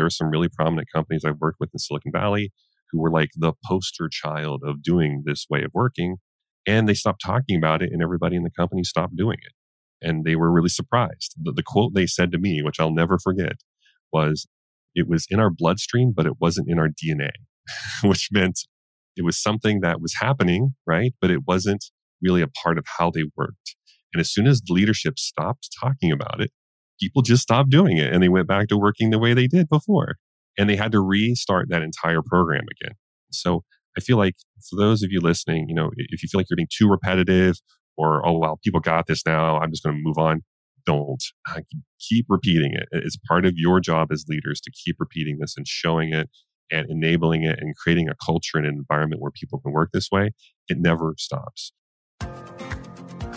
There are some really prominent companies I've worked with in Silicon Valley who were like the poster child of doing this way of working. And they stopped talking about it, and everybody in the company stopped doing it. And they were really surprised. The, the quote they said to me, which I'll never forget, was it was in our bloodstream, but it wasn't in our DNA, which meant it was something that was happening, right? But it wasn't really a part of how they worked. And as soon as the leadership stopped talking about it, people just stopped doing it and they went back to working the way they did before. And they had to restart that entire program again. So I feel like for those of you listening, you know, if you feel like you're being too repetitive or, oh, well, people got this now, I'm just going to move on. Don't uh, keep repeating it. It's part of your job as leaders to keep repeating this and showing it and enabling it and creating a culture and an environment where people can work this way. It never stops.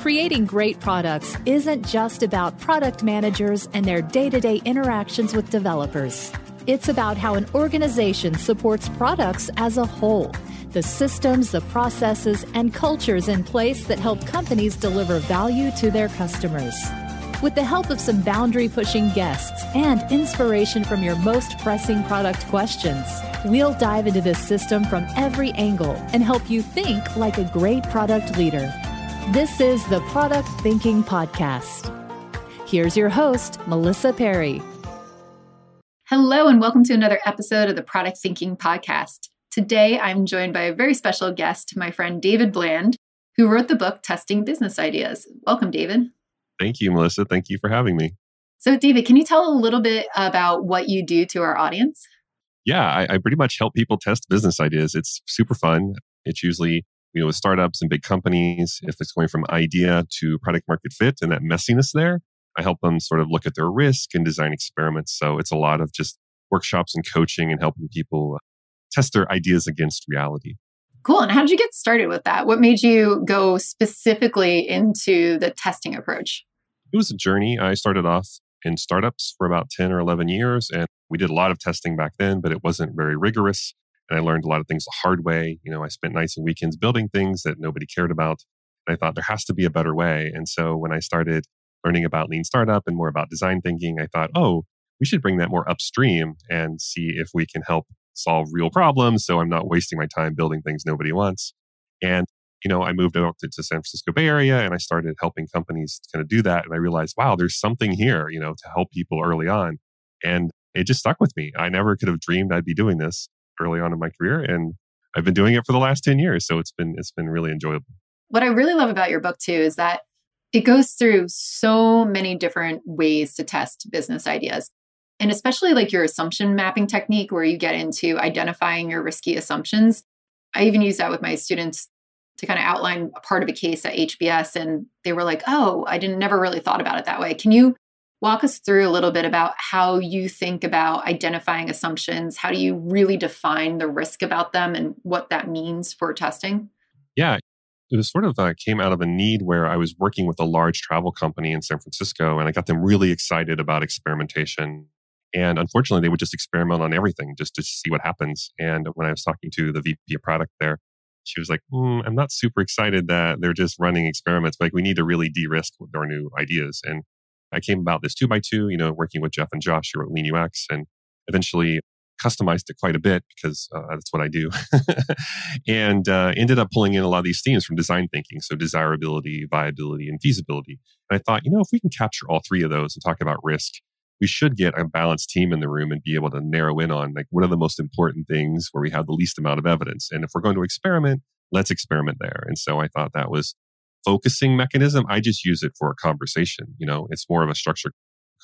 Creating great products isn't just about product managers and their day to day interactions with developers. It's about how an organization supports products as a whole, the systems, the processes, and cultures in place that help companies deliver value to their customers. With the help of some boundary pushing guests and inspiration from your most pressing product questions, we'll dive into this system from every angle and help you think like a great product leader. This is the Product Thinking Podcast. Here's your host, Melissa Perri. Hello, and welcome to another episode of the Product Thinking Podcast. Today, I'm joined by a very special guest, my friend David Bland, who wrote the book Testing Business Ideas. Welcome, David. Thank you, Melissa. Thank you for having me. So, David, can you tell a little bit about what you do to our audience? Yeah, I, I pretty much help people test business ideas. It's super fun. It's usually you know, with startups and big companies, if it's going from idea to product market fit and that messiness there, I help them sort of look at their risk and design experiments. So it's a lot of just workshops and coaching and helping people test their ideas against reality. Cool. And how did you get started with that? What made you go specifically into the testing approach? It was a journey. I started off in startups for about 10 or 11 years, and we did a lot of testing back then, but it wasn't very rigorous. And I learned a lot of things the hard way. You know, I spent nights and weekends building things that nobody cared about. And I thought there has to be a better way. And so when I started learning about lean startup and more about design thinking, I thought, oh, we should bring that more upstream and see if we can help solve real problems. So I'm not wasting my time building things nobody wants. And, you know, I moved out to, to San Francisco Bay Area and I started helping companies kind of do that. And I realized, wow, there's something here, you know, to help people early on. And it just stuck with me. I never could have dreamed I'd be doing this early on in my career and I've been doing it for the last 10 years so it's been it's been really enjoyable. What I really love about your book too is that it goes through so many different ways to test business ideas. And especially like your assumption mapping technique where you get into identifying your risky assumptions. I even use that with my students to kind of outline a part of a case at HBS and they were like, "Oh, I didn't never really thought about it that way." Can you walk us through a little bit about how you think about identifying assumptions. How do you really define the risk about them and what that means for testing? Yeah, it was sort of uh, came out of a need where I was working with a large travel company in San Francisco and I got them really excited about experimentation. And unfortunately, they would just experiment on everything just to see what happens. And when I was talking to the VP of product there, she was like, mm, I'm not super excited that they're just running experiments. Like, we need to really de risk our new ideas. And I came about this two by two, you know, working with Jeff and Josh who wrote Lean UX and eventually customized it quite a bit because uh, that's what I do. and uh, ended up pulling in a lot of these themes from design thinking. So desirability, viability, and feasibility. And I thought, you know, if we can capture all three of those and talk about risk, we should get a balanced team in the room and be able to narrow in on like what are the most important things where we have the least amount of evidence. And if we're going to experiment, let's experiment there. And so I thought that was focusing mechanism, I just use it for a conversation. You know, it's more of a structured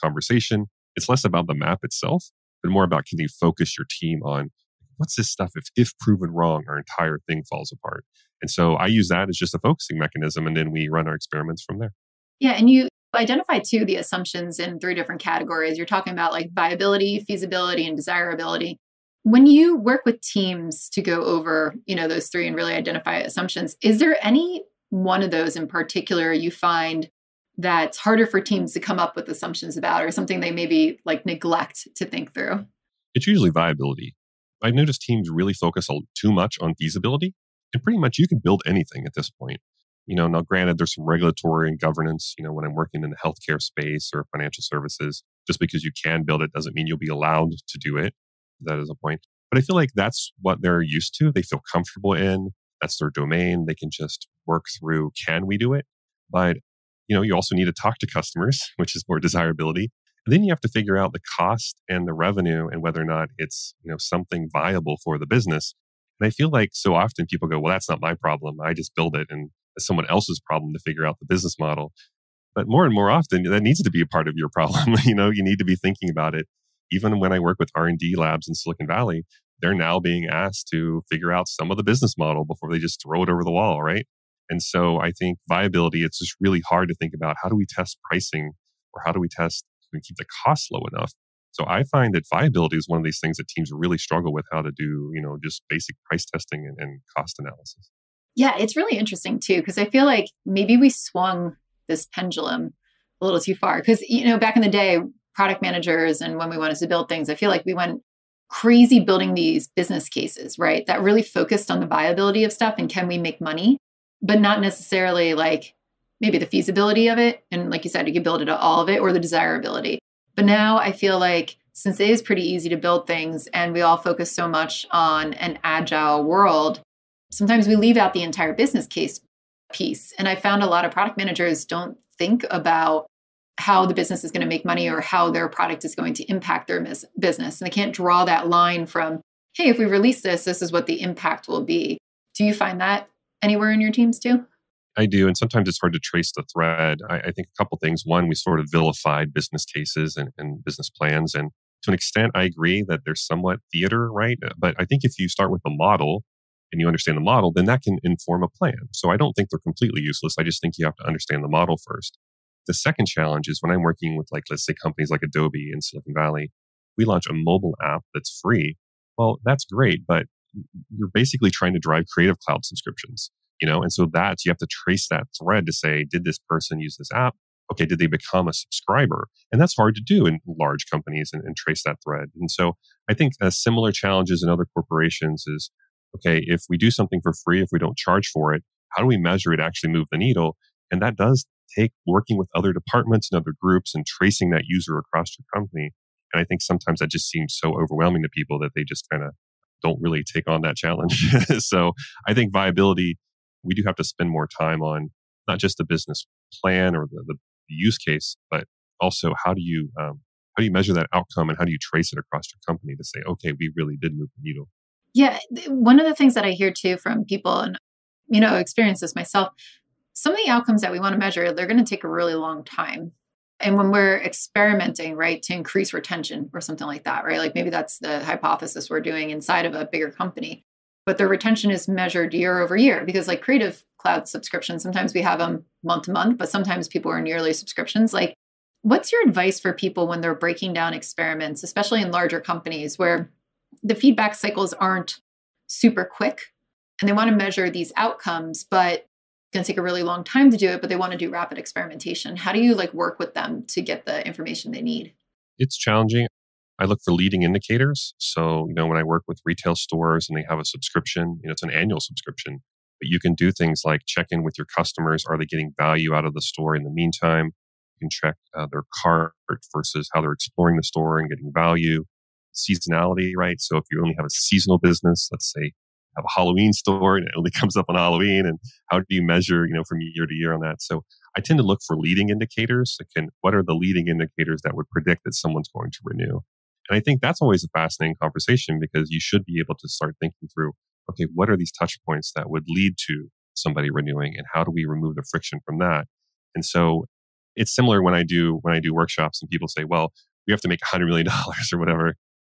conversation. It's less about the map itself, but more about can you focus your team on what's this stuff if, if proven wrong, our entire thing falls apart. And so I use that as just a focusing mechanism, and then we run our experiments from there. Yeah, and you identify too the assumptions in three different categories. You're talking about like viability, feasibility, and desirability. When you work with teams to go over, you know, those three and really identify assumptions, is there any one of those in particular you find that's harder for teams to come up with assumptions about or something they maybe like neglect to think through? It's usually viability. I've noticed teams really focus too much on feasibility, and pretty much you can build anything at this point. You know, now granted, there's some regulatory and governance. You know, when I'm working in the healthcare space or financial services, Just because you can build it doesn't mean you'll be allowed to do it. That is a point. But I feel like that's what they're used to. They feel comfortable in. That's their domain. They can just work through, can we do it? But, you know, you also need to talk to customers, which is more desirability. And then you have to figure out the cost and the revenue and whether or not it's, you know, something viable for the business. And I feel like so often people go, well, that's not my problem. I just build it and it's someone else's problem to figure out the business model. But more and more often, that needs to be a part of your problem. you know, you need to be thinking about it. Even when I work with R&D labs in Silicon Valley, they're now being asked to figure out some of the business model before they just throw it over the wall, right? And so I think viability, it's just really hard to think about how do we test pricing or how do we test and keep the cost low enough. So I find that viability is one of these things that teams really struggle with how to do, you know, just basic price testing and, and cost analysis. Yeah, it's really interesting too, because I feel like maybe we swung this pendulum a little too far. Because, you know, back in the day, product managers and when we wanted to build things, I feel like we went crazy building these business cases, right? That really focused on the viability of stuff and can we make money, but not necessarily like maybe the feasibility of it. And like you said, you could build it all of it or the desirability. But now I feel like since it is pretty easy to build things and we all focus so much on an agile world, sometimes we leave out the entire business case piece. And I found a lot of product managers don't think about how the business is going to make money or how their product is going to impact their business. And they can't draw that line from, hey, if we release this, this is what the impact will be. Do you find that anywhere in your teams too? I do. And sometimes it's hard to trace the thread. I, I think a couple things. One, we sort of vilified business cases and, and business plans. And to an extent, I agree that there's somewhat theater, right? Uh, but I think if you start with the model and you understand the model, then that can inform a plan. So I don't think they're completely useless. I just think you have to understand the model first. The second challenge is when I'm working with, like, let's say companies like Adobe in Silicon Valley, we launch a mobile app that's free. Well, that's great, but you're basically trying to drive creative cloud subscriptions, you know? And so that's, you have to trace that thread to say, did this person use this app? Okay, did they become a subscriber? And that's hard to do in large companies and, and trace that thread. And so I think uh, similar challenges in other corporations is, okay, if we do something for free, if we don't charge for it, how do we measure it actually move the needle? And that does take working with other departments and other groups and tracing that user across your company. And I think sometimes that just seems so overwhelming to people that they just kind of don't really take on that challenge. so I think viability, we do have to spend more time on not just the business plan or the, the use case, but also how do you um, how do you measure that outcome and how do you trace it across your company to say, okay, we really did move the needle. Yeah, one of the things that I hear too from people, and you know, experience this myself, some of the outcomes that we want to measure, they're going to take a really long time. And when we're experimenting, right, to increase retention or something like that, right? Like maybe that's the hypothesis we're doing inside of a bigger company. But the retention is measured year over year because, like Creative Cloud subscriptions, sometimes we have them month to month, but sometimes people are in yearly subscriptions. Like, what's your advice for people when they're breaking down experiments, especially in larger companies where the feedback cycles aren't super quick and they want to measure these outcomes, but going to take a really long time to do it but they want to do rapid experimentation. How do you like work with them to get the information they need? It's challenging. I look for leading indicators. So you know when i work with retail stores and they have a subscription you know it's an annual subscription but you can do things like check in with your customers. Are they getting value out of the store in the meantime? You can check uh, their cart versus how they're exploring the store and getting value. Seasonality right? So if you only have a seasonal business let's say have a Halloween store and it only comes up on Halloween. And how do you measure, you know, from year to year on that? So I tend to look for leading indicators. Can, what are the leading indicators that would predict that someone's going to renew? And I think that's always a fascinating conversation because you should be able to start thinking through, okay, what are these touch points that would lead to somebody renewing and how do we remove the friction from that? And so it's similar when I do, when I do workshops and people say, well, we have to make hundred million dollars or whatever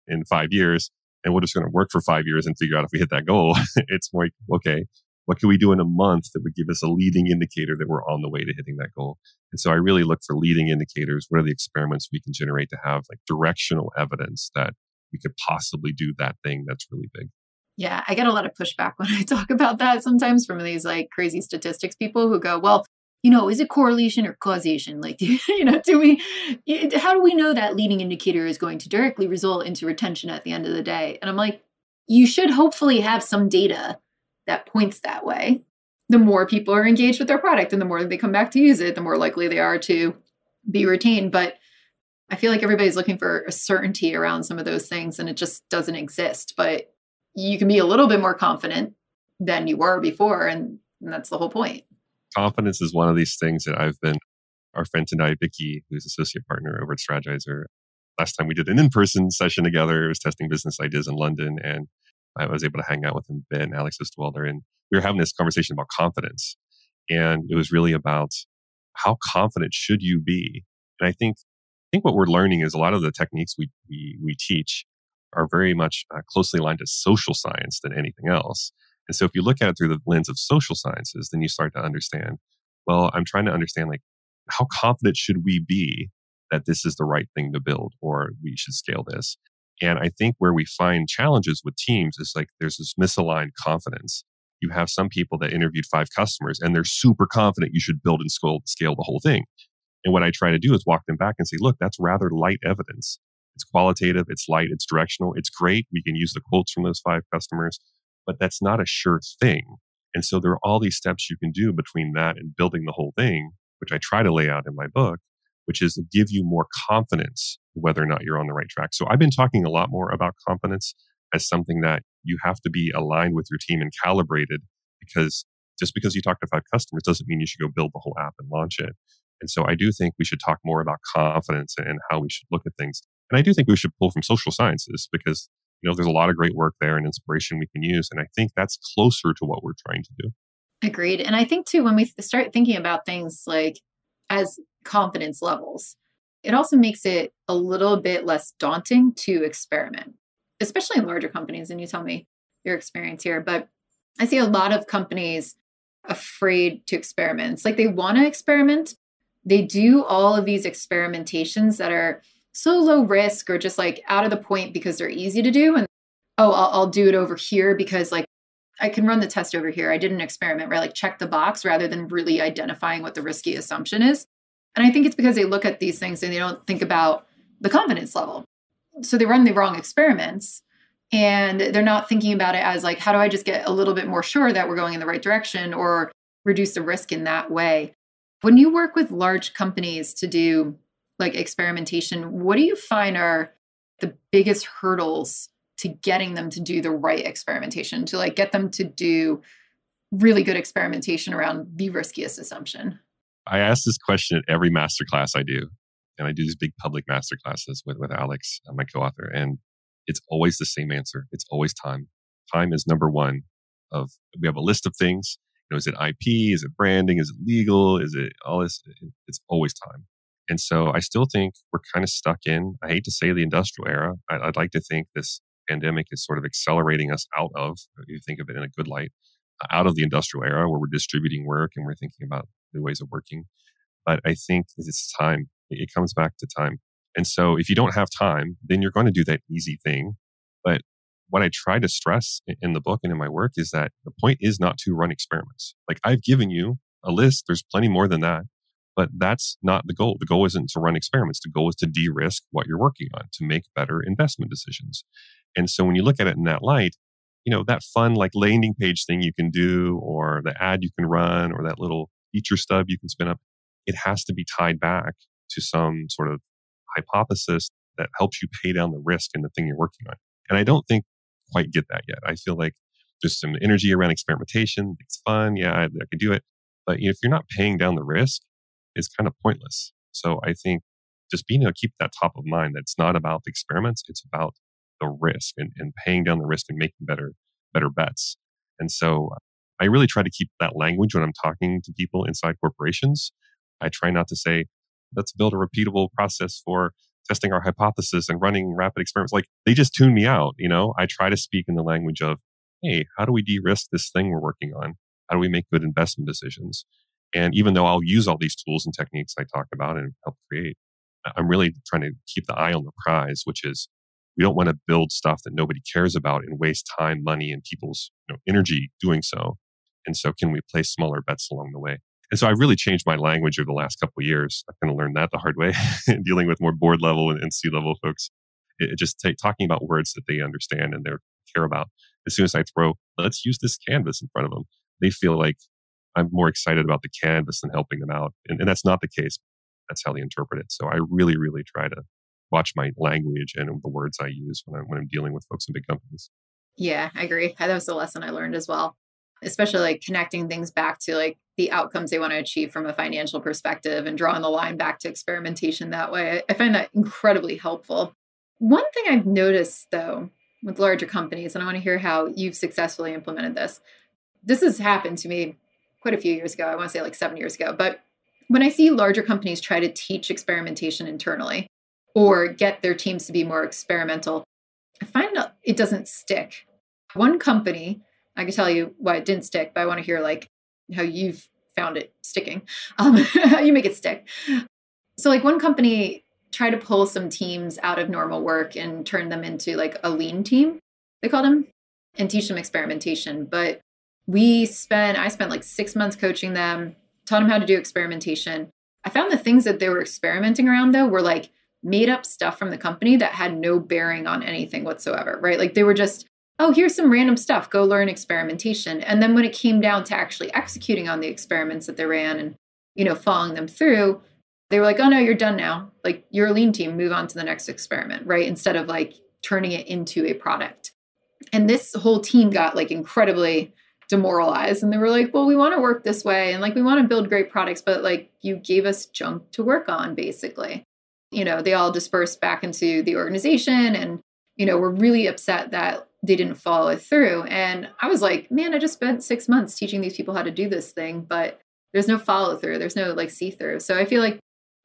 in five years and we're just going to work for five years and figure out if we hit that goal. it's like, okay, what can we do in a month that would give us a leading indicator that we're on the way to hitting that goal? And so I really look for leading indicators. What are the experiments we can generate to have like directional evidence that we could possibly do that thing that's really big? Yeah, I get a lot of pushback when I talk about that sometimes from these like crazy statistics people who go, well, you know, is it correlation or causation? Like, do, you know, do we, how do we know that leading indicator is going to directly result into retention at the end of the day? And I'm like, you should hopefully have some data that points that way. The more people are engaged with their product and the more they come back to use it, the more likely they are to be retained. But I feel like everybody's looking for a certainty around some of those things and it just doesn't exist. But you can be a little bit more confident than you were before. And, and that's the whole point. Confidence is one of these things that I've been, our friend Tendayi, Viki, who's associate partner over at Strategyzer, last time we did an in-person session together, it was testing business ideas in London. And I was able to hang out with him a bit and Alex Osterwalder. And we were having this conversation about confidence. And it was really about how confident should you be? And I think, I think what we're learning is a lot of the techniques we, we, we teach are very much uh, closely aligned to social science than anything else. And so if you look at it through the lens of social sciences, then you start to understand, well, I'm trying to understand like how confident should we be that this is the right thing to build or we should scale this. And I think where we find challenges with teams is like there's this misaligned confidence. You have some people that interviewed five customers and they're super confident you should build and scale, scale the whole thing. And what I try to do is walk them back and say, look, that's rather light evidence. It's qualitative, it's light, it's directional, it's great. We can use the quotes from those five customers, but that's not a sure thing. And so there are all these steps you can do between that and building the whole thing, which I try to lay out in my book, which is to give you more confidence whether or not you're on the right track. So I've been talking a lot more about confidence as something that you have to be aligned with your team and calibrated because just because you talk to five customers doesn't mean you should go build the whole app and launch it. And so I do think we should talk more about confidence and how we should look at things. And I do think we should pull from social sciences because, you know, there's a lot of great work there and inspiration we can use. And I think that's closer to what we're trying to do. Agreed. And I think too, when we start thinking about things like as confidence levels, it also makes it a little bit less daunting to experiment, especially in larger companies. And you tell me your experience here, but I see a lot of companies afraid to experiment. It's like they want to experiment. They do all of these experimentations that are so low risk or just like out of the point because they're easy to do. And oh, I'll, I'll do it over here because like I can run the test over here. I did an experiment where I like check the box rather than really identifying what the risky assumption is. And I think it's because they look at these things and they don't think about the confidence level. So they run the wrong experiments and they're not thinking about it as like, how do I just get a little bit more sure that we're going in the right direction or reduce the risk in that way? When you work with large companies to do like experimentation, what do you find are the biggest hurdles to getting them to do the right experimentation, to like get them to do really good experimentation around the riskiest assumption? I ask this question at every masterclass I do. And I do these big public masterclasses with, with Alex, uh, my co-author. And it's always the same answer. It's always time. Time is number one of, we have a list of things. You know, is it IP? Is it branding? Is it legal? Is it all this? It's always time. And so I still think we're kind of stuck in, I hate to say the industrial era. I, would like to think this pandemic is sort of accelerating us out of, if you think of it in a good light, uh, out of the industrial era where we're distributing work and we're thinking about new ways of working. But I think it's time. It comes back to time. And so if you don't have time, then you're going to do that easy thing. But what I try to stress in the book and in my work is that the point is not to run experiments. Like I've given you a list. There's plenty more than that, but that's not the goal. The goal isn't to run experiments. The goal is to de-risk what you're working on to make better investment decisions. And so when you look at it in that light, you know, that fun like landing page thing you can do or the ad you can run or that little feature stub you can spin up, it has to be tied back to some sort of hypothesis that helps you pay down the risk in the thing you're working on. And I don't think quite get that yet. I feel like there's some energy around experimentation. It's fun. Yeah, I, I can do it. But if you're not paying down the risk, it's kind of pointless. So I think just being able to keep that top of mind that it's not about the experiments, it's about the risk and, and paying down the risk and making better better bets. And so I really try to keep that language when I'm talking to people inside corporations. I try not to say, let's build a repeatable process for testing our hypothesis and running rapid experiments. Like they just tune me out. You know, I try to speak in the language of, hey, how do we de risk this thing we're working on? How do we make good investment decisions? And even though I'll use all these tools and techniques I talk about and help create, I'm really trying to keep the eye on the prize, which is we don't want to build stuff that nobody cares about and waste time, money, and people's you know, energy doing so. And so, can we place smaller bets along the way? And so, I really changed my language over the last couple years. I kind of learned that the hard way, dealing with more board level and, and C level folks. It, it just take, talking about words that they understand and they care about. As soon as I throw, let's use this canvas in front of them, they feel like I'm more excited about the canvas than helping them out. And, and that's not the case. That's how they interpret it. So I really, really try to watch my language and the words I use when, I, when I'm dealing with folks in big companies. Yeah, I agree. That was the lesson I learned as well, especially like connecting things back to like the outcomes they want to achieve from a financial perspective and drawing the line back to experimentation that way. I find that incredibly helpful. One thing I've noticed though with larger companies, and I want to hear how you've successfully implemented this. This has happened to me quite a few years ago. I want to say like seven years ago. But when I see larger companies try to teach experimentation internally or get their teams to be more experimental, I find it doesn't stick. One company, I can tell you why it didn't stick, but I want to hear like how you've found it sticking, um, how you make it stick. So, like one company tried to pull some teams out of normal work and turn them into like a lean team, they called them, and teach them experimentation. But we spent, I spent like six months coaching them, taught them how to do experimentation. I found the things that they were experimenting around though were like made up stuff from the company that had no bearing on anything whatsoever, right? Like they were just, oh, here's some random stuff, go learn experimentation. And then when it came down to actually executing on the experiments that they ran and, you know, following them through, they were like, oh no, you're done now. Like you're a lean team, move on to the next experiment, right? Instead of like turning it into a product. And this whole team got like incredibly demoralized. And they were like well we want to work this way and like we want to build great products but like you gave us junk to work on basically. You know they all dispersed back into the organization and you know were really upset that they didn't follow through. And i was like man i just spent six months teaching these people how to do this thing but there's no follow through there's no like see through so i feel like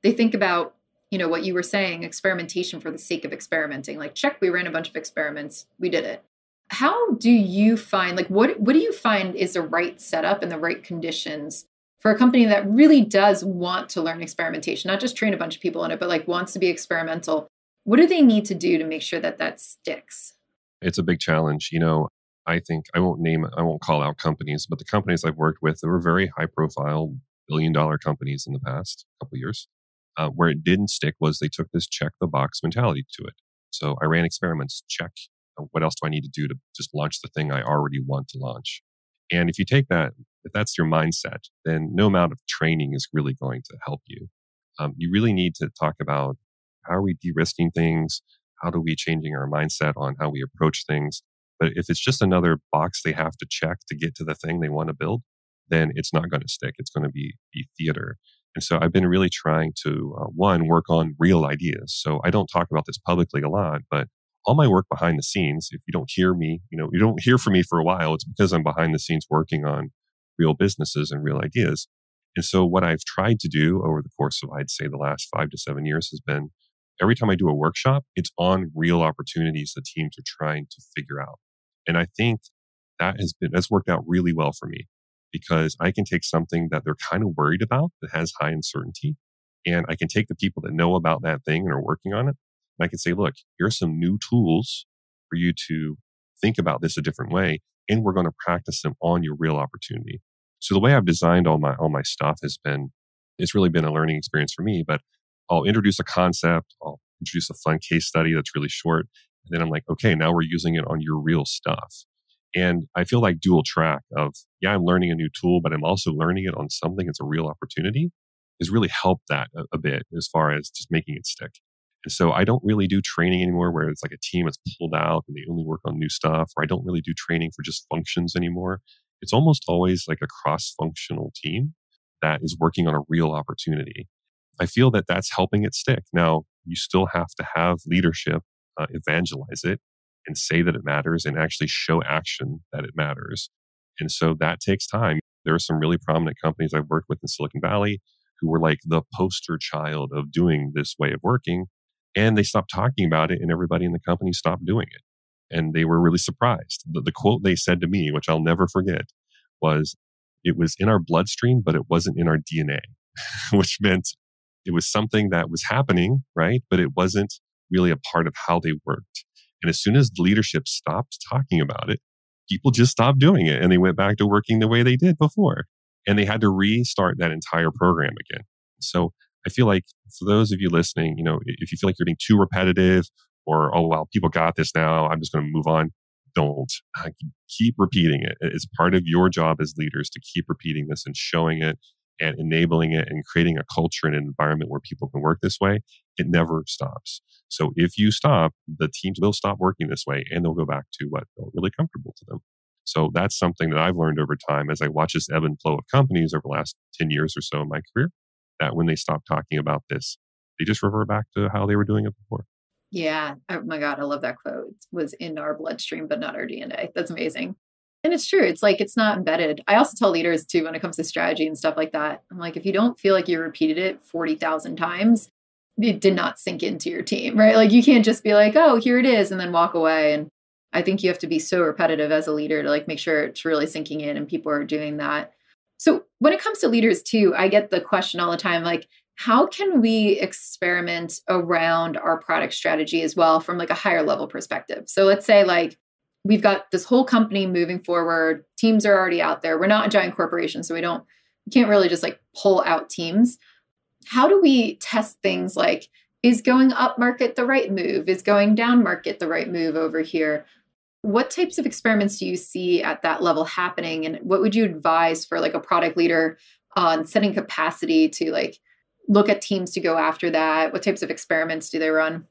they think about you know what you were saying experimentation for the sake of experimenting. Like check we ran a bunch of experiments we did it how do you find like what what do you find is the right setup and the right conditions for a company that really does want to learn experimentation not just train a bunch of people in it but like wants to be experimental? What do they need to do to make sure that that sticks? It's a big challenge you know i think i won't name i won't call out companies but the companies i've worked with they were very high profile billion dollar companies in the past couple years. Uh, where it didn't stick was they took this check the box mentality to it. So i ran experiments check what else do I need to do to just launch the thing I already want to launch? And if you take that, if that's your mindset, then no amount of training is really going to help you. Um, you really need to talk about how are we de-risking things? How do we changing our mindset on how we approach things? But if it's just another box they have to check to get to the thing they want to build, then it's not going to stick. It's going to be, be theater. And so I've been really trying to, uh, one, work on real ideas. So I don't talk about this publicly a lot, but all my work behind the scenes, if you don't hear me, you know, you don't hear from me for a while, it's because I'm behind the scenes working on real businesses and real ideas. And so what I've tried to do over the course of, I'd say the last five to seven years has been every time I do a workshop, it's on real opportunities that teams are trying to figure out. And I think that has been, that's worked out really well for me because I can take something that they're kind of worried about that has high uncertainty and I can take the people that know about that thing and are working on it and I can say, look, here are some new tools for you to think about this a different way. And we're going to practice them on your real opportunity. So the way I've designed all my, all my stuff has been, it's really been a learning experience for me, but I'll introduce a concept. I'll introduce a fun case study that's really short. And then I'm like, okay, now we're using it on your real stuff. And I feel like dual track of, yeah, I'm learning a new tool, but I'm also learning it on something that's a real opportunity has really helped that a bit as far as just making it stick. And so I don't really do training anymore where it's like a team that's pulled out and they only work on new stuff, or I don't really do training for just functions anymore. It's almost always like a cross functional team that is working on a real opportunity. I feel that that's helping it stick. Now, you still have to have leadership uh, evangelize it and say that it matters and actually show action that it matters. And so that takes time. There are some really prominent companies I've worked with in Silicon Valley who were like the poster child of doing this way of working. And they stopped talking about it, and everybody in the company stopped doing it. And they were really surprised. The, the quote they said to me, which I'll never forget, was, It was in our bloodstream, but it wasn't in our DNA, which meant it was something that was happening, right? But it wasn't really a part of how they worked. And as soon as the leadership stopped talking about it, people just stopped doing it and they went back to working the way they did before. And they had to restart that entire program again. So I feel like for those of you listening, you know, if you feel like you're being too repetitive or, oh, well, people got this now, I'm just going to move on. Don't uh, keep repeating it. It's part of your job as leaders to keep repeating this and showing it and enabling it and creating a culture and an environment where people can work this way, it never stops. So if you stop, the teams will stop working this way and they'll go back to what felt really comfortable to them. So that's something that I've learned over time as I watch this ebb and flow of companies over the last 10 years or so in my career, that when they stop talking about this, they just revert back to how they were doing it before. Yeah. Oh my God. I love that quote. It was in our bloodstream, but not our DNA. That's amazing. And it's true. It's like it's not embedded. I also tell leaders too when it comes to strategy and stuff like that. I'm like, if you don't feel like you repeated it 40,000 times, it did not sink into your team, right? Like you can't just be like, oh, here it is, and then walk away. And I think you have to be so repetitive as a leader to like make sure it's really sinking in and people are doing that. So when it comes to leaders too, I get the question all the time like, how can we experiment around our product strategy as well from like a higher level perspective? So let's say like we've got this whole company moving forward teams are already out there. We're not a giant corporation so we don't we can't really just like pull out teams. How do we test things like is going up market the right move? Is going down market the right move over here what types of experiments do you see at that level happening and what would you advise for like a product leader on setting capacity to like look at teams to go after that what types of experiments do they run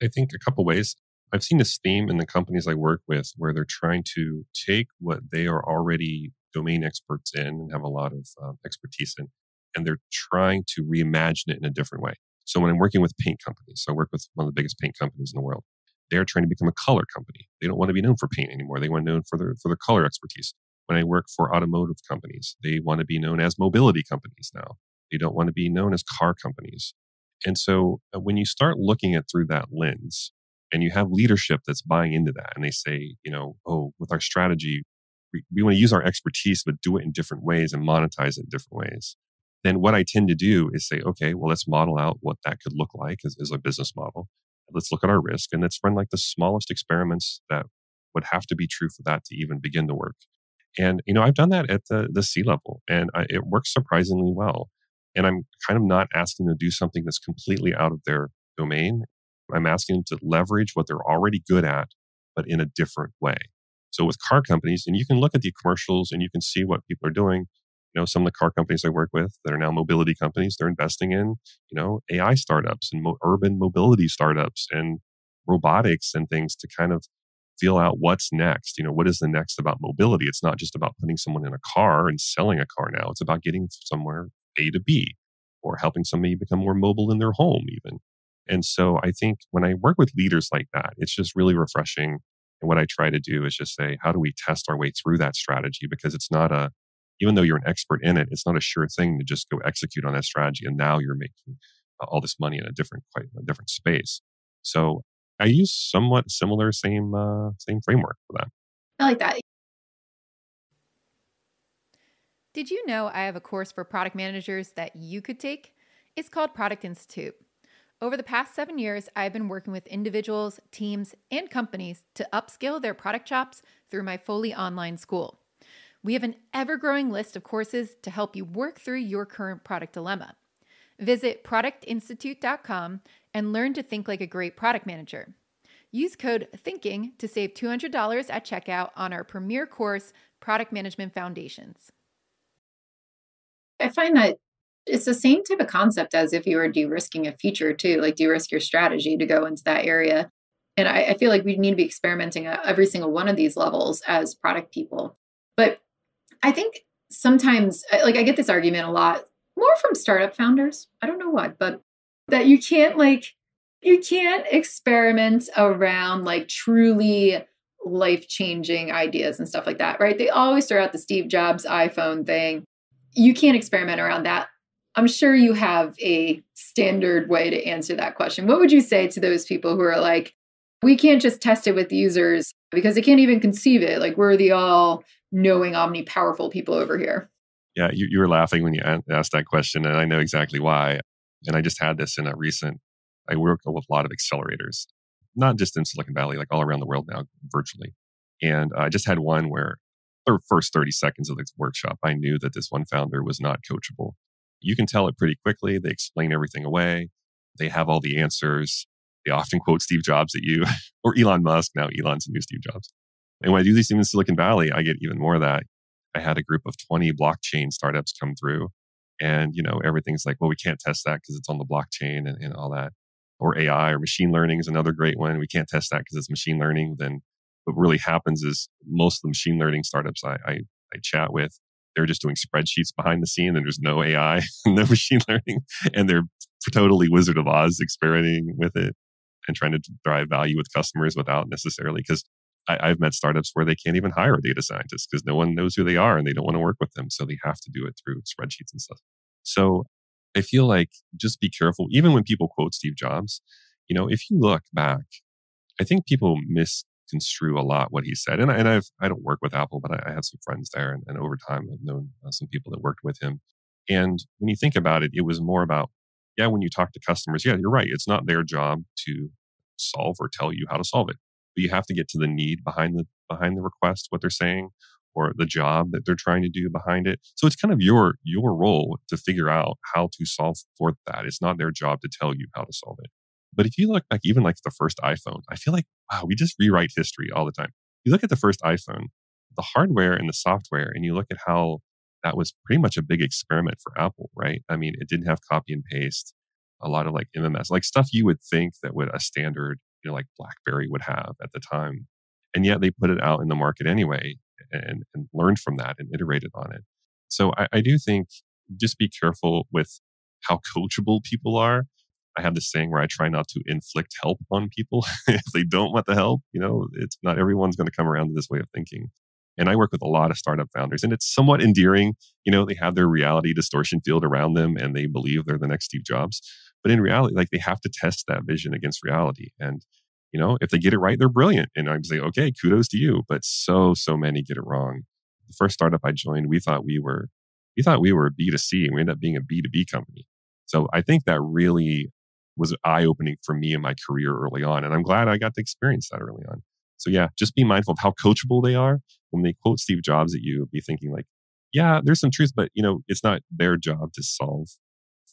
i think a couple ways I've seen this theme in the companies I work with where they're trying to take what they are already domain experts in and have a lot of um, expertise in, and they're trying to reimagine it in a different way. So when I'm working with paint companies, so I work with one of the biggest paint companies in the world. They're trying to become a color company. They don't want to be known for paint anymore. They want to be known for their for their color expertise. When I work for automotive companies, they want to be known as mobility companies now. They don't want to be known as car companies. And so uh, when you start looking at through that lens, and you have leadership that's buying into that and they say you know oh with our strategy we, we want to use our expertise but do it in different ways and monetize it in different ways then what i tend to do is say okay well let's model out what that could look like as, as a business model let's look at our risk and let's run like the smallest experiments that would have to be true for that to even begin to work and you know i've done that at the, the C level and I, it works surprisingly well and i'm kind of not asking them to do something that's completely out of their domain I'm asking them to leverage what they're already good at, but in a different way. So with car companies, and you can look at the commercials and you can see what people are doing. You know, some of the car companies I work with that are now mobility companies, they're investing in, you know, AI startups and mo- urban mobility startups and robotics and things to kind of feel out what's next. You know, what is the next about mobility? It's not just about putting someone in a car and selling a car now. It's about getting somewhere A to B or helping somebody become more mobile in their home, even. And so I think when I work with leaders like that, it's just really refreshing. And what I try to do is just say, how do we test our way through that strategy? Because it's not a, even though you're an expert in it, it's not a sure thing to just go execute on that strategy. And now you're making uh, all this money in a different, quite a different space. So I use somewhat similar, same, uh, same framework for that. I like that. Did you know I have a course for product managers that you could take? It's called Product Institute. Over the past seven years, I've been working with individuals, teams, and companies to upskill their product chops through my fully online school. We have an ever growing list of courses to help you work through your current product dilemma. Visit productinstitute.com and learn to think like a great product manager. Use code THINKING to save $200 at checkout on our premier course, Product Management Foundations. I find that it's the same type of concept as if you were de-risking a feature too, like de-risk your strategy to go into that area. And I, I feel like we need to be experimenting at every single one of these levels as product people. But I think sometimes, like I get this argument a lot, more from startup founders. I don't know why, but that you can't like you can't experiment around like truly life changing ideas and stuff like that, right? They always throw out the Steve Jobs iPhone thing. You can't experiment around that I'm sure you have a standard way to answer that question. What would you say to those people who are like, we can't just test it with users because they can't even conceive it? Like, we're the all knowing, omni powerful people over here. Yeah, you, you were laughing when you asked that question, and I know exactly why. And I just had this in a recent, I work with a lot of accelerators, not just in Silicon Valley, like all around the world now, virtually. And I just had one where the first 30 seconds of the workshop, I knew that this one founder was not coachable you can tell it pretty quickly. They explain everything away. They have all the answers. They often quote Steve Jobs at you or Elon Musk. Now Elon's a new Steve Jobs. And when I do these things in Silicon Valley, I get even more of that. I had a group of 20 blockchain startups come through And, you know, everything's like, well, we can't test that because it's on the blockchain and, and all that. Or AI or machine learning is another great one. We can't test that because it's machine learning. Then what really happens is most of the machine learning startups I, I, I chat with, they're just doing spreadsheets behind the scene and there's no AI, no machine learning, and they're totally Wizard of Oz experimenting with it and trying to drive value with customers without necessarily because I, have met startups where they can't even hire a data scientist because no one knows who they are and they don't want to work with them. So they have to do it through spreadsheets and stuff. So I feel like just be careful. Even when people quote Steve Jobs, you know, if you look back, I think people misconstrue a lot what he said. And, and I've, I don't work with Apple, but I, I have some friends there. And, and over time, I've known uh, some people that worked with him. And when you think about it, it was more about yeah, when you talk to customers, yeah, you're right. It's not their job to solve or tell you how to solve it. But you have to get to the need behind the behind the request, what they're saying, or the job that they're trying to do behind it. So it's kind of your your role to figure out how to solve for that. It's not their job to tell you how to solve it. But if you look back, even like the first iPhone, I feel like wow, we just rewrite history all the time. You look at the first iPhone, the hardware and the software, and you look at how that was pretty much a big experiment for Apple, right? I mean, it didn't have copy and paste, a lot of like MMS, like stuff you would think that would a standard, you know, like BlackBerry would have at the time. And yet they put it out in the market anyway and, and learned from that and iterated on it. So I, I do think just be careful with how coachable people are. I have this saying where I try not to inflict help on people. if they don't want the help, you know, it's not everyone's going to come around to this way of thinking. And I work with a lot of startup founders, and it's somewhat endearing. You know, they have their reality distortion field around them and they believe they're the next Steve Jobs. But in reality, like they have to test that vision against reality. And, you know, if they get it right, they're brilliant. And I'm saying, okay, kudos to you. But so, so many get it wrong. The first startup I joined, we thought we were, we thought we were B2C and we ended up being a B2B company. So I think that really was eye opening for me in my career early on. And I'm glad I got to experience that early on. So yeah, just be mindful of how coachable they are. When they quote Steve Jobs at you, be thinking like, yeah, there's some truth, but you know, it's not their job to solve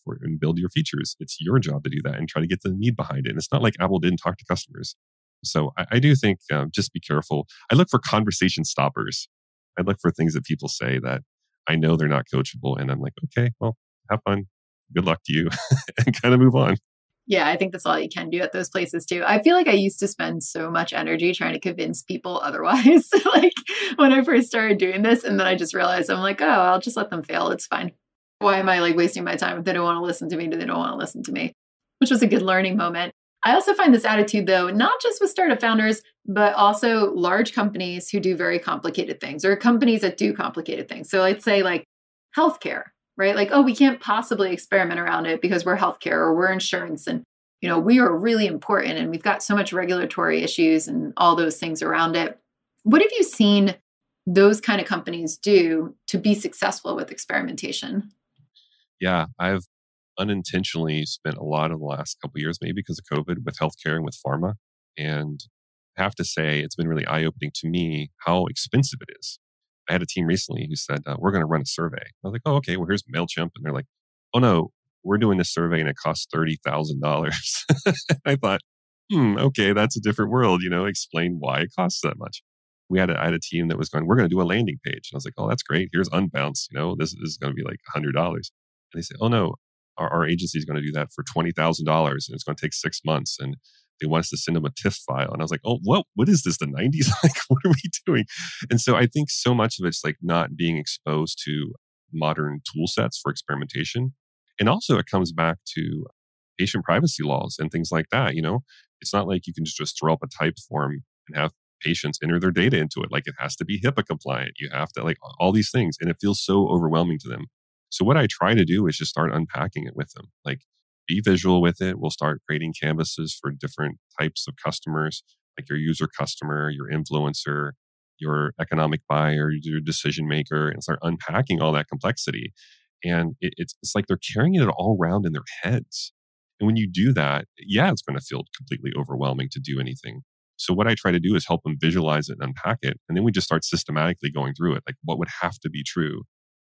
for and build your features. It's your job to do that and try to get the need behind it. And it's not like Apple didn't talk to customers. So I, I do think um, just be careful. I look for conversation stoppers. I look for things that people say that I know they're not coachable, and I'm like, okay, well, have fun. Good luck to you, and kind of move on yeah, I think that's all you can do at those places too. I feel like I used to spend so much energy trying to convince people otherwise, like when I first started doing this. And then I just realized I'm like, oh, I'll just let them fail. It's fine. Why am I like wasting my time if they don't want to listen to me? Do they don't want to listen to me? Which was a good learning moment. I also find this attitude, though, not just with startup founders, but also large companies who do very complicated things or companies that do complicated things. So let's say like healthcare right? Like, oh, we can't possibly experiment around it because we're healthcare or we're insurance and you know, we are really important and we've got so much regulatory issues and all those things around it. What have you seen those kind of companies do to be successful with experimentation? Yeah, I've unintentionally spent a lot of the last couple years, maybe because of COVID, with healthcare and with pharma. And I have to say, it's been really eye opening to me how expensive it is. I had a team recently who said, uh, We're going to run a survey. I was like, Oh, okay, well, here's MailChimp. And they're like, Oh, no, we're doing this survey and it costs $30,000. I thought, hmm, okay, that's a different world. You know, explain why it costs that much. We had a, I had a team that was going, we're going to do a landing page. And I was like, oh, that's great. Here's Unbounce. You know, this, this is going to be like $100. And they say, oh, no, our, our agency is going to do that for $20,000 and it's going to take six months. And they want us to send them a TIFF file. And I was like, oh, what, what is this, the 90s? like, what are we doing? And so I think so much of it's like not being exposed to modern tool sets for experimentation. And also it comes back to patient privacy laws and things like that. You know, it's not like you can just throw up a type form and have patients enter their data into it. Like it has to be HIPAA compliant. You have to like all these things. And it feels so overwhelming to them. So what I try to do is just start unpacking it with them. Like be visual with it. We'll start creating canvases for different types of customers, like your user customer, your influencer, your economic buyer, your decision maker, and start unpacking all that complexity. And it, it's, it's like they're carrying it all around in their heads. And when you do that, yeah, it's going to feel completely overwhelming to do anything. So what I try to do is help them visualize it and unpack it. And then we just start systematically going through it. Like what would have to be true?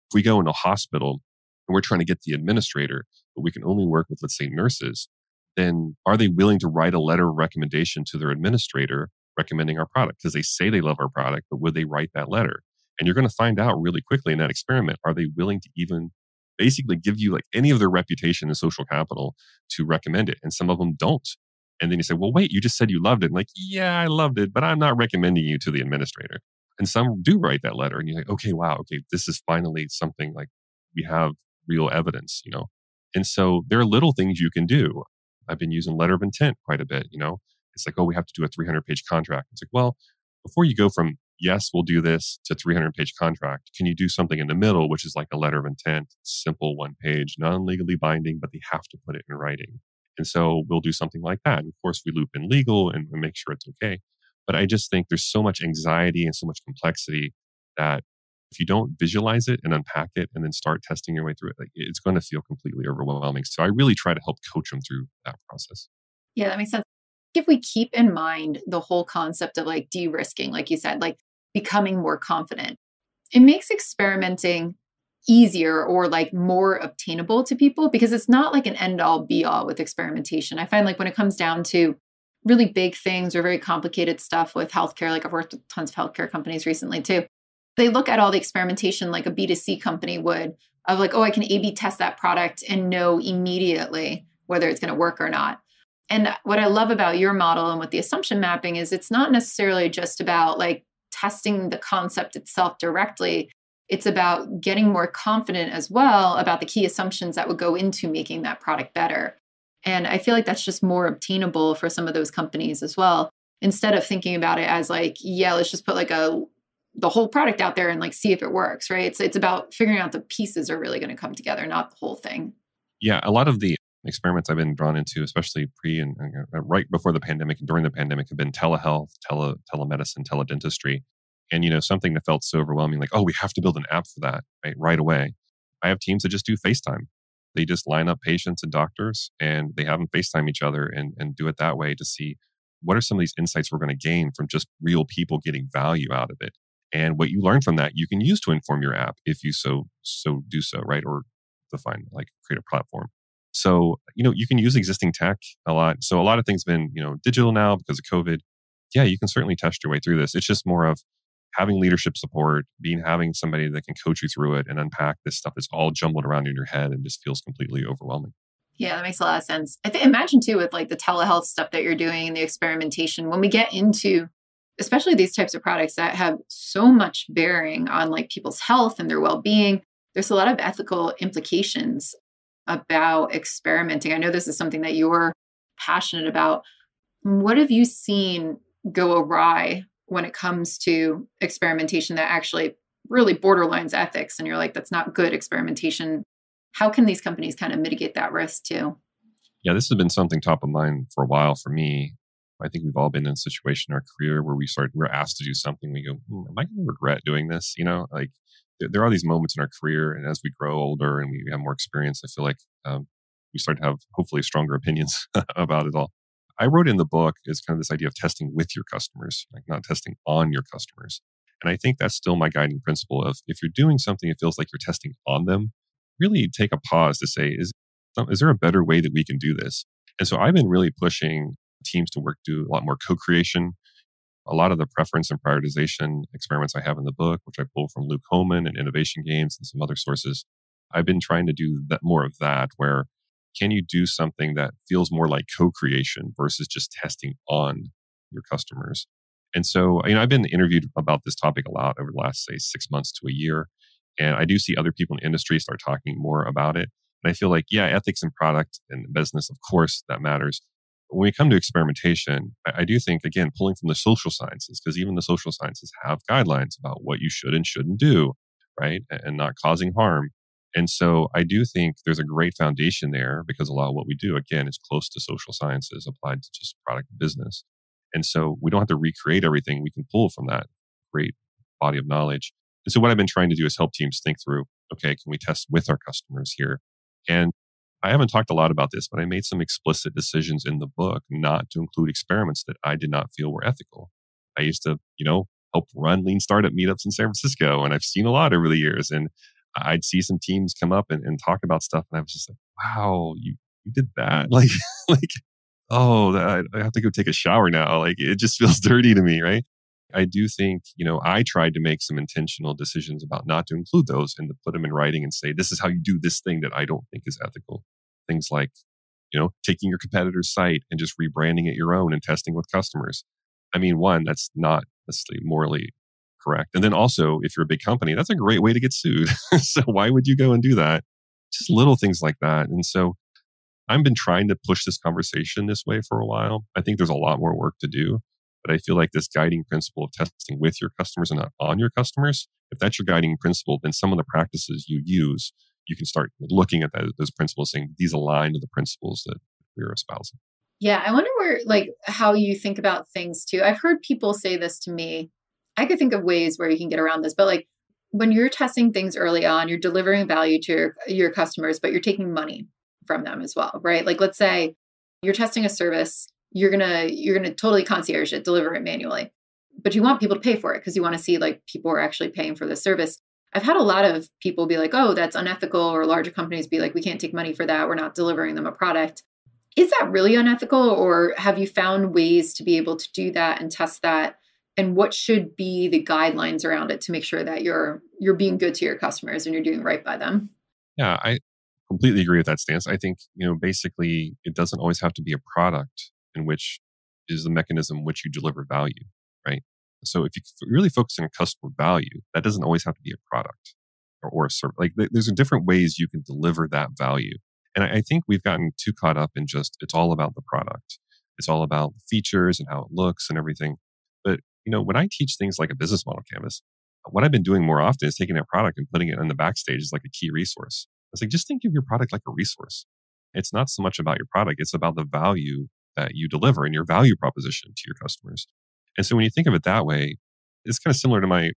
If we go into a hospital and we're trying to get the administrator, but we can only work with, let's say, nurses, then are they willing to write a letter of recommendation to their administrator recommending our product? Because they say they love our product, but would they write that letter? And you're going to find out really quickly in that experiment, are they willing to even basically give you like any of their reputation and social capital to recommend it. And some of them don't. And then you say, well, wait, you just said you loved it. And like, yeah, I loved it, but I'm not recommending you to the administrator. And some do write that letter and you're like, okay, wow, okay, this is finally something like we have real evidence, you know? And so there are little things you can do. I've been using letter of intent quite a bit, you know? It's like, oh, we have to do a 300 page contract. It's like, well, before you go from yes, we'll do this to 300 page contract, can you do something in the middle, which is like a letter of intent, simple one page, non legally binding, but they have to put it in writing. And so we'll do something like that. And of course, we loop in legal and make sure it's okay. But I just think there's so much anxiety and so much complexity that if you don't visualize it and unpack it and then start testing your way through it, like it's going to feel completely overwhelming. So I really try to help coach them through that process. Yeah, that makes sense. If we keep in mind the whole concept of like de risking, like you said, like becoming more confident, it makes experimenting easier or like more obtainable to people because it's not like an end all be all with experimentation. I find like when it comes down to really big things or very complicated stuff with healthcare, like I've worked with tons of healthcare companies recently too. They look at all the experimentation like a B2C company would of like, oh, I can A B test that product and know immediately whether it's going to work or not. And what I love about your model and with the assumption mapping is it's not necessarily just about like testing the concept itself directly. It's about getting more confident as well about the key assumptions that would go into making that product better. And I feel like that's just more obtainable for some of those companies as well. Instead of thinking about it as like, yeah, let's just put like a the whole product out there and like see if it works, right? It's it's about figuring out the pieces are really going to come together, not the whole thing. Yeah, a lot of the experiments I've been drawn into, especially pre and uh, right before the pandemic and during the pandemic, have been telehealth, tele telemedicine, teledentistry, and you know something that felt so overwhelming, like oh, we have to build an app for that right right away. I have teams that just do FaceTime. They just line up patients and doctors and they have them FaceTime each other and, and do it that way to see what are some of these insights we're going to gain from just real people getting value out of it. And what you learn from that, you can use to inform your app if you so so do so, right? Or define like create a platform. So, you know, you can use existing tech a lot. So a lot of things been, you know, digital now because of COVID. Yeah, you can certainly test your way through this. It's just more of having leadership support, being having somebody that can coach you through it and unpack this stuff that's all jumbled around in your head and just feels completely overwhelming. Yeah, that makes a lot of sense. I th- imagine too with like the telehealth stuff that you're doing and the experimentation. When we get into especially these types of products that have so much bearing on like people's health and their well-being, there's a lot of ethical implications about experimenting. I know this is something that you're passionate about. What have you seen go awry when it comes to experimentation that actually really borderlines ethics and you're like that's not good experimentation how can these companies kind of mitigate that risk too yeah this has been something top of mind for a while for me i think we've all been in a situation in our career where we start we're asked to do something we go hmm, am i going to regret doing this you know like there are these moments in our career and as we grow older and we have more experience i feel like um, we start to have hopefully stronger opinions about it all I wrote in the book is kind of this idea of testing with your customers, like not testing on your customers. And I think that's still my guiding principle of if you're doing something, it feels like you're testing on them, really take a pause to say, is, is there a better way that we can do this? And so I've been really pushing teams to work, do a lot more co creation. A lot of the preference and prioritization experiments I have in the book, which I pull from Luke Hohmann and Innovation Games and some other sources, I've been trying to do that more of that, where can you do something that feels more like co-creation versus just testing on your customers and so you know i've been interviewed about this topic a lot over the last say six months to a year and i do see other people in industry start talking more about it and i feel like yeah ethics and product and business of course that matters when we come to experimentation I, I do think again pulling from the social sciences because even the social sciences have guidelines about what you should and shouldn't do right and not causing harm and so I do think there's a great foundation there because a lot of what we do, again, is close to social sciences applied to just product business. And so we don't have to recreate everything. We can pull from that great body of knowledge. And so what I've been trying to do is help teams think through, okay, can we test with our customers here? And I haven't talked a lot about this, but I made some explicit decisions in the book not to include experiments that I did not feel were ethical. I used to, you know, help run lean startup meetups in San Francisco, and I've seen a lot over the years. And I'd see some teams come up and, and talk about stuff, and I was just like, "Wow, you you did that!" Like, like, oh, I have to go take a shower now. Like, it just feels dirty to me, right? I do think, you know, I tried to make some intentional decisions about not to include those and to put them in writing and say, this is how you do this thing that I don't think is ethical. Things like, you know, taking your competitor's site and just rebranding it your own and testing with customers. I mean, one, that's not necessarily morally correct. And then also, if you're a big company, that's a great way to get sued. so why would you go and do that? Just little things like that. And so I've been trying to push this conversation this way for a while. I think there's a lot more work to do. But I feel like this guiding principle of testing with your customers and not on your customers, if that's your guiding principle, then some of the practices you use, you can start looking at that, those principles saying these align to the principles that we're espousing. Yeah, I wonder where, like, how you think about things too. I've heard people say this to me. I could think of ways where you can get around this, but like when you're testing things early on, you're delivering value to your, your customers, but you're taking money from them as well, right? Like, let's say you're testing a service you're gonna you're gonna totally concierge it deliver it manually. But you want people to pay for it because you want to see like people are actually paying for the service. I've had a lot of people be like oh that's unethical or larger companies be like we can't take money for that. We're not delivering them a product. Is that really unethical or have you found ways to be able to do that and test that? And what should be the guidelines around it to make sure that you're you're being good to your customers and you're doing right by them? Yeah i completely agree with that stance. I think you know basically it doesn't always have to be a product in which is the mechanism which you deliver value, right? So if you really focus on customer value, that doesn't always have to be a product or, or a service. Like there's different ways you can deliver that value. And I, I think we've gotten too caught up in just it's all about the product. It's all about features and how it looks and everything. But you know, when I teach things like a business model canvas, what I've been doing more often is taking that product and putting it on the backstage as like a key resource. It's like just think of your product like a resource. It's not so much about your product; it's about the value that you deliver and your value proposition to your customers. And so when you think of it that way, it's kind of similar to my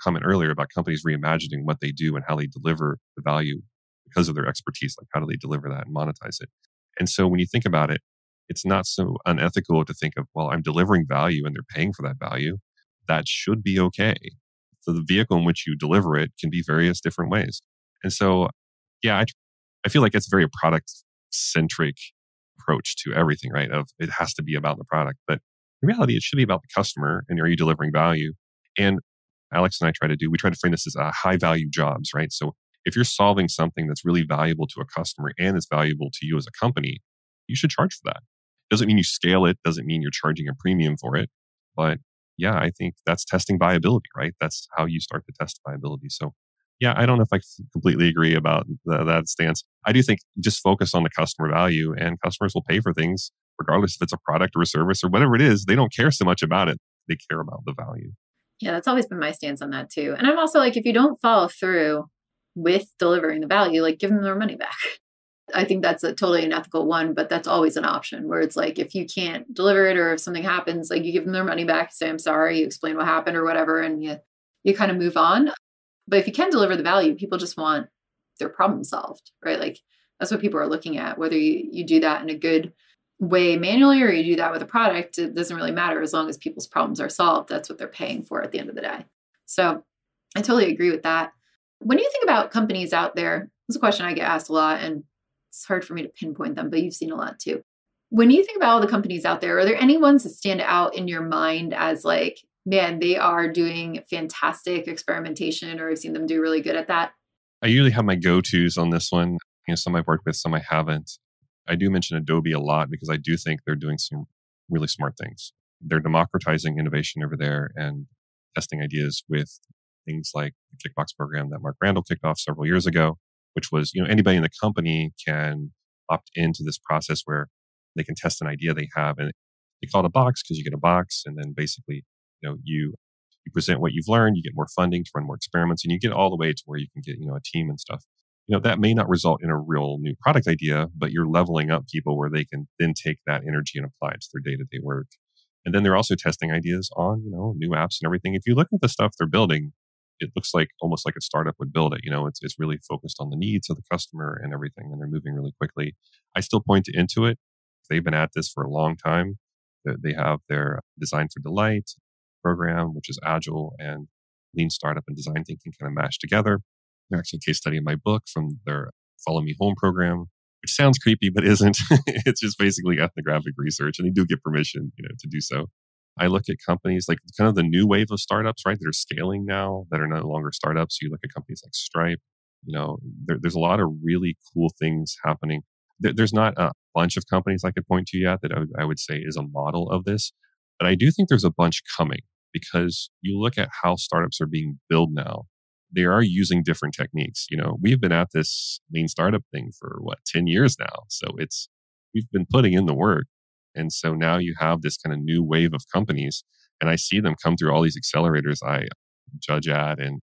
comment earlier about companies reimagining what they do and how they deliver the value because of their expertise. Like, how do they deliver that and monetize it? And so when you think about it, it's not so unethical to think of, well, I'm delivering value and they're paying for that value. That should be okay. So the vehicle in which you deliver it can be various different ways. And so, yeah, I, I feel like it's very product centric approach to everything, right? Of it has to be about the product. But in reality, it should be about the customer and are you delivering value? And Alex and I try to do, we try to frame this as uh, a high value jobs, right? So if you're solving something that's really valuable to a customer and is valuable to you as a company, you should charge for that. Doesn't mean you scale it, doesn't mean you're charging a premium for it. But yeah, I think that's testing viability, right? That's how you start to test viability. So yeah, I don't know if I completely agree about the, that stance. I do think just focus on the customer value and customers will pay for things regardless if it's a product or a service or whatever it is. They don't care so much about it. They care about the value. Yeah, that's always been my stance on that too. And I'm also like, if you don't follow through with delivering the value, like give them their money back. I think that's a totally unethical one, but that's always an option where it's like if you can't deliver it or if something happens, like you give them their money back, say I'm sorry, you explain what happened or whatever, and you you kind of move on. But if you can deliver the value, people just want their problem solved, right? Like that's what people are looking at. Whether you, you do that in a good way manually or you do that with a product, it doesn't really matter as long as people's problems are solved. That's what they're paying for at the end of the day. So I totally agree with that. When you think about companies out there, it's a question I get asked a lot, and it's hard for me to pinpoint them, but you've seen a lot too. When you think about all the companies out there, are there any ones that stand out in your mind as like, man, they are doing fantastic experimentation, or I've seen them do really good at that. I usually have my go tos on this one. You know, some I've worked with, some I haven't. I do mention Adobe a lot because I do think they're doing some really smart things. They're democratizing innovation over there and testing ideas with things like the Kickbox program that Mark Randall kicked off several years ago, which was, you know, anybody in the company can opt into this process where they can test an idea they have and they call it a box because you get a box and then basically you know you you present what you've learned you get more funding to run more experiments and you get all the way to where you can get you know a team and stuff. You know that may not result in a real new product idea but you're leveling up people where they can then take that energy and apply it to their day-to-day work. And then they're also testing ideas on you know new apps and everything. If you look at the stuff they're building it looks like almost like a startup would build it you know it's, it's really focused on the needs of the customer and everything and they're moving really quickly. I still point to intuit. They've been at this for a long time. They have their uh, design for delight program, which is agile and lean startup and design thinking kind of mashed together. They're actually a case study in my book from their Follow Me Home program, which sounds creepy, but isn't. it's just basically ethnographic research, and they do get permission, you know, to do so. I look at companies like kind of the new wave of startups, right? That are scaling now, that are no longer startups. You look at companies like Stripe. You know, there, there's a lot of really cool things happening. There, there's not a bunch of companies I could point to yet that I would, I would say is a model of this, but I do think there's a bunch coming because you look at how startups are being built now. They are using different techniques. You know, we've been at this lean startup thing for what, 10 years now. So it's, we've been putting in the work. And so now you have this kind of new wave of companies. And I see them come through all these accelerators I judge at and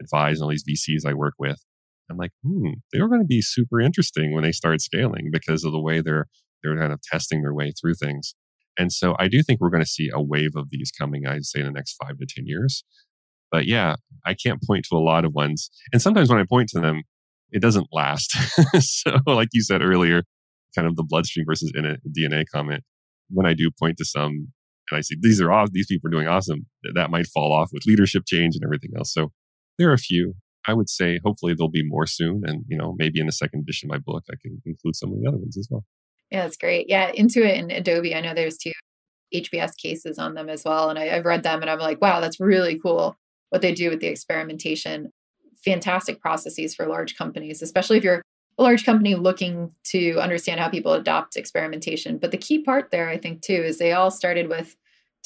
advise and all these VCs I work with. I'm like, hmm, they're going to be super interesting when they start scaling because of the way they're they're kind of testing their way through things. And so I do think we're going to see a wave of these coming, I'd say, in the next five to 10 years. But yeah, I can't point to a lot of ones. And sometimes when I point to them, it doesn't last. so, like you said earlier, kind of the bloodstream versus DNA comment, when I do point to some and I say, these are off, these people are doing awesome, that might fall off with leadership change and everything else. So there are a few. I would say hopefully there'll be more soon. And, you know, maybe in the second edition of my book, I can include some of the other ones as well. Yeah, that's great. Yeah, Intuit and Adobe, I know there's two HBS cases on them as well. And I, have read them and I'm like, wow, that's really cool what they do with the experimentation. Fantastic processes for large companies, especially if you're a large company looking to understand how people adopt experimentation. But the key part there, I think, too, is they all started with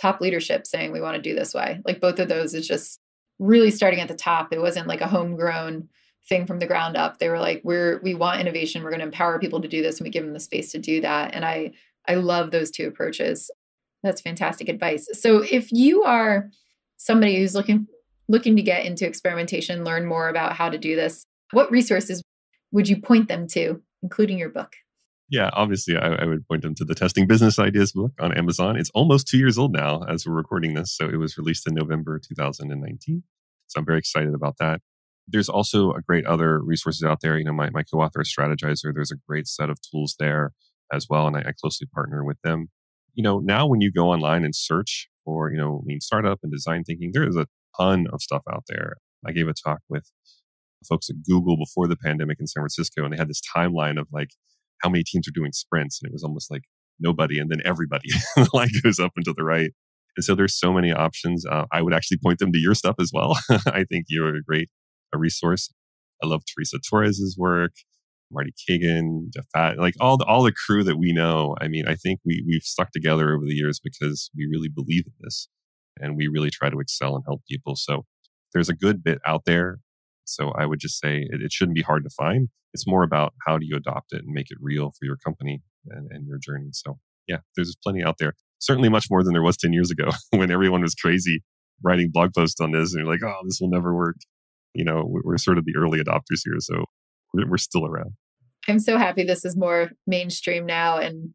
top leadership saying we want to do this way. Like both of those is just really starting at the top. It wasn't like a homegrown thing from the ground up. They were like, we're we want innovation. We're going to empower people to do this, and we give them the space to do that. And I I love those two approaches. That's fantastic advice. So if you are somebody who's looking looking to get into experimentation, learn more about how to do this, what resources would you point them to, including your book? Yeah, obviously, I, I, would point them to the Testing Business Ideas book on Amazon. It's almost two years old now as we're recording this. So it was released in November 2019. So I'm very excited about that. There's also a great other resources out there. You know, my, my co author Strategyzer, there's a great set of tools there as well. And I, I closely partner with them. You know, now when you go online and search for, you know, lean startup and design thinking, there is a ton of stuff out there. I gave a talk with folks at Google before the pandemic in San Francisco, and they had this timeline of like how many teams are doing sprints, and it was almost like nobody, and then everybody. the line goes up and to the right, and so there's so many options. Uh, I would actually point them to your stuff as well. I think you're a great a resource. I love Teresa Torres's work, Marty Cagan, Jeff Pat, like all the all the crew that we know. I mean, I think we we've stuck together over the years because we really believe in this, and we really try to excel and help people. So there's a good bit out there so I would just say it, it, shouldn't be hard to find. It's more about how do you adopt it and make it real for your company and, and your journey. So yeah, there's plenty out there. Certainly much more than there was 10 years ago when everyone was crazy writing blog posts on this and you're like, oh, this will never work. You know, we're sort of the early adopters here. So we're still around. I'm so happy this is more mainstream now and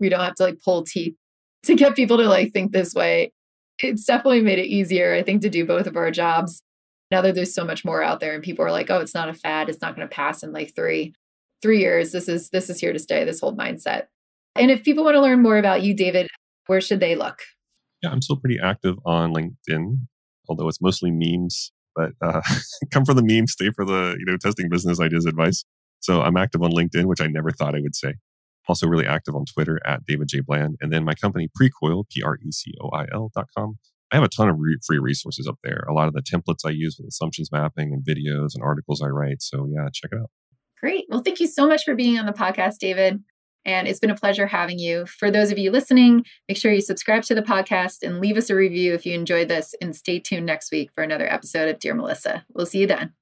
we don't have to like pull teeth to get people to like think this way. It's definitely made it easier, I think, to do both of our jobs now that there's so much more out there and people are like oh it's not a fad it's not going to pass in like three three years this is this is here to stay this whole mindset and if people want to learn more about you david where should they look yeah i'm still pretty active on linkedin although it's mostly memes but uh, come for the memes stay for the you know testing business ideas advice so i'm active on linkedin which i never thought i would say also really active on twitter at david j bland and then my company precoil p-r-e-c-o-i-l dot com I have a ton of re- free resources up there. A lot of the templates I use with assumptions mapping and videos and articles I write. So yeah, check it out. Great. Well, thank you so much for being on the podcast, David. And it's been a pleasure having you. For those of you listening, make sure you subscribe to the podcast and leave us a review if you enjoyed this. And stay tuned next week for another episode of Dear Melissa. We'll see you then.